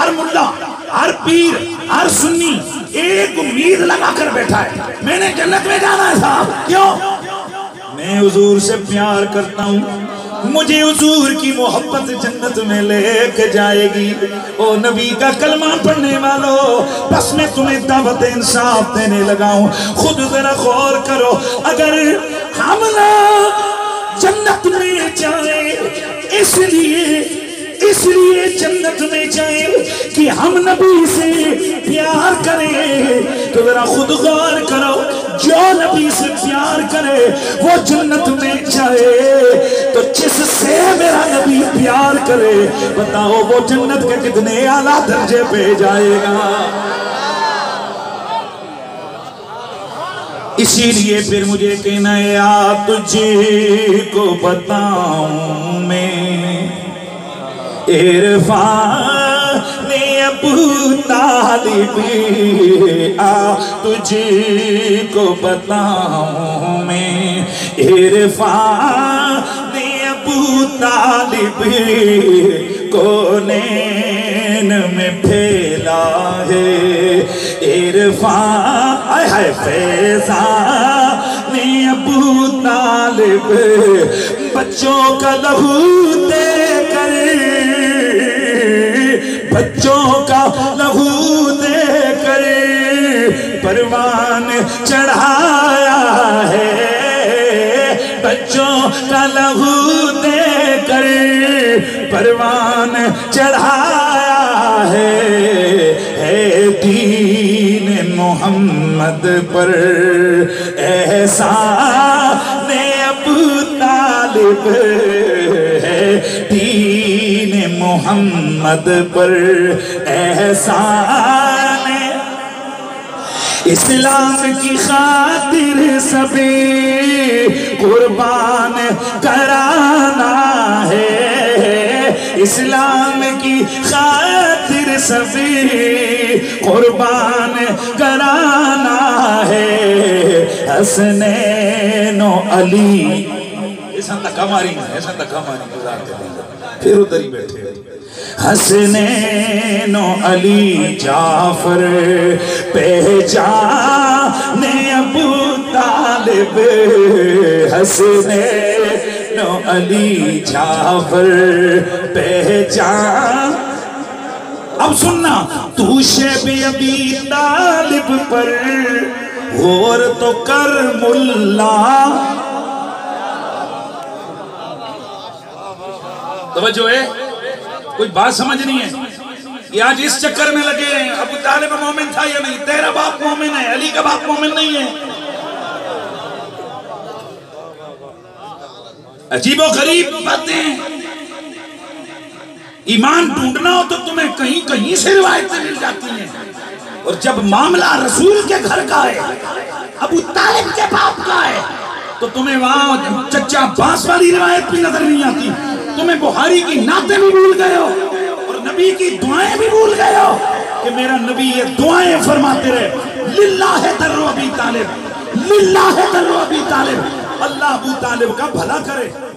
ہر ملا، ہر پیر، ہر سنی ایک امید لگا کر بیٹھا ہے۔ میں نے جنت میں جانا ہے صاحب۔ کیوں؟ میں حضور سے پیار کرتا ہوں۔ مجھے حضور کی محبت جنت میں لے کے جائے گی۔ او نبی کا کلمہ پڑھنے والو، بس میں تمہیں دعوت انصاف دینے لگا ہوں۔ خود ذرا غور کرو، اگر ہم نہ جنت میں جائیں، اس لیے اس لیے جنت میں جائیں کہ ہم نبی سے پیار کریں۔ تو ذرا خود غور کرو، جو نبی سے پیار کرے وہ جنت میں جائے۔ تو جس سے میرا نبی پیار کرے، بتاؤ وہ جنت کے کتنے اعلیٰ درجے پہ جائے گا۔ اسی لیے پھر مجھے کہنا ہے آ تجھے کو بتاؤں میں عرفان ابو طالب آ تجھے کو بتاؤں میں، عرفان ابو طالب کو نین میں پھیلا ہے۔ عرفان، آئے ہائے، فیضان ابو طالب بچوں کا لہو دے بچوں کا لہو دے کر پروان چڑھایا ہے۔ بچوں کا لہو دے کر پروان چڑھایا ہے۔ اے دین محمد پر احسان محمد پر احسان اسلام کی خاطر سبھی قربان کرانا ہے۔ اسلام کی خاطر سبھی قربان کرانا ہے۔ حسنین و علی۔ ایسا تکا ماری ایسا ماری گزار پھر ادھر ہی بیٹھے حسنین و علی جعفر پہچان ابو طالب حسنین و علی جعفر پہچان اب سننا تو شیب ابی طالب پر غور تو کر ملا توجہ ہے؟ کوئی بات سمجھ نہیں ہے۔ یہ آج اس چکر میں لگے ہیں۔ ابو طالب مومن تھا یا نہیں؟ تیرا باپ مومن ہے، علی کا باپ مومن نہیں ہے۔ عجیب و غریب باتیں ایمان ڈھونڈنا ہو تو تمہیں کہیں کہیں سے روایتیں مل جاتی ہیں۔ اور جب معاملہ رسول کے گھر کا ہے، ابو طالب کے باپ کا ہے، تو تمہیں وہاں چچا باس والی روایت بھی نظر نہیں آتی۔ تمہیں بہاری کی نعتیں بھی بھول گئے ہو اور نبی کی دعائیں بھی بھول گئے ہو کہ میرا نبی یہ دعائیں فرماتے رہے۔ للہ در ابی طالب، للہ در ابی طالب۔ اللہ ابو طالب کا بھلا کرے۔